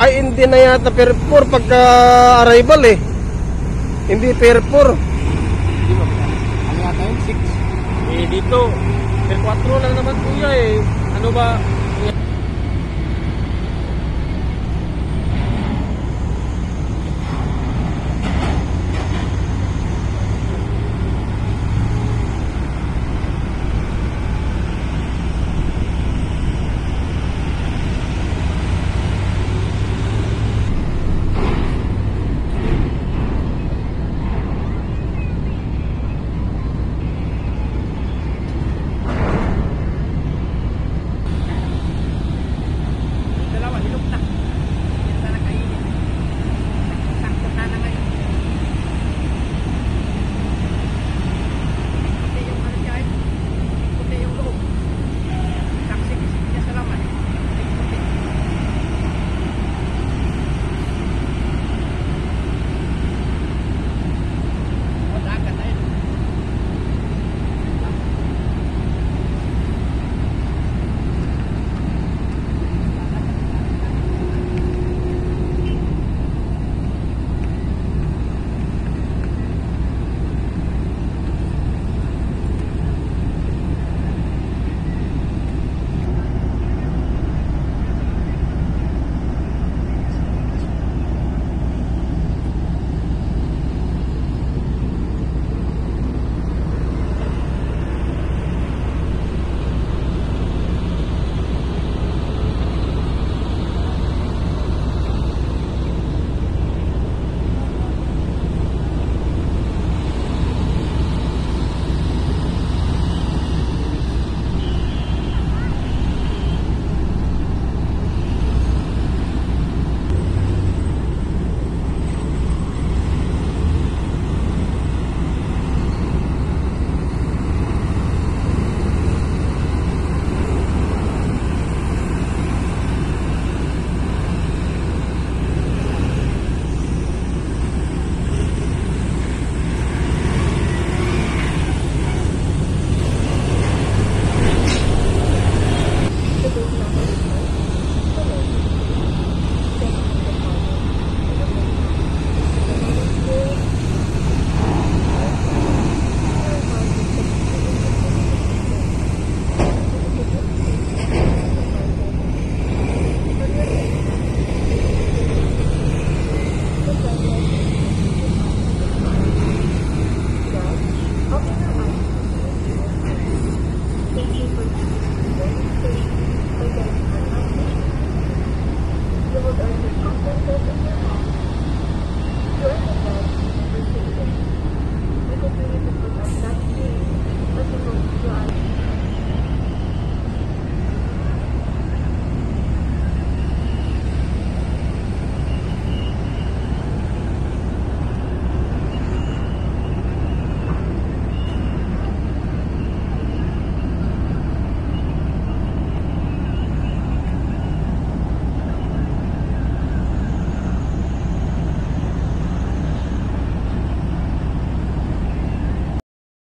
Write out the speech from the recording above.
20 na yata per 4 pagka arrival eh. Hindi per 4. Di ba? Ano yata yun? 6? Eh, dito, per 4 lang naman kuya eh. Ano ba,